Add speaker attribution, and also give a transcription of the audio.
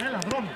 Speaker 1: Eh, ladrón.